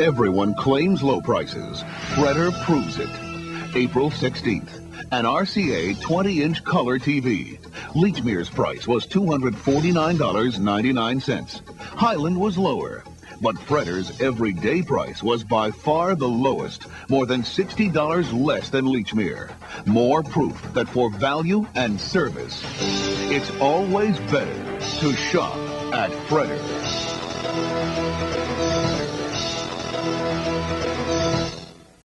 Everyone claims low prices. Fretter proves it. April 16th. An RCA 20-inch color TV. Lechmere's price was $249.99. Highland was lower. But Fretter's everyday price was by far the lowest, more than $60 less than Lechmere. More proof that for value and service, it's always better to shop at Fretter's.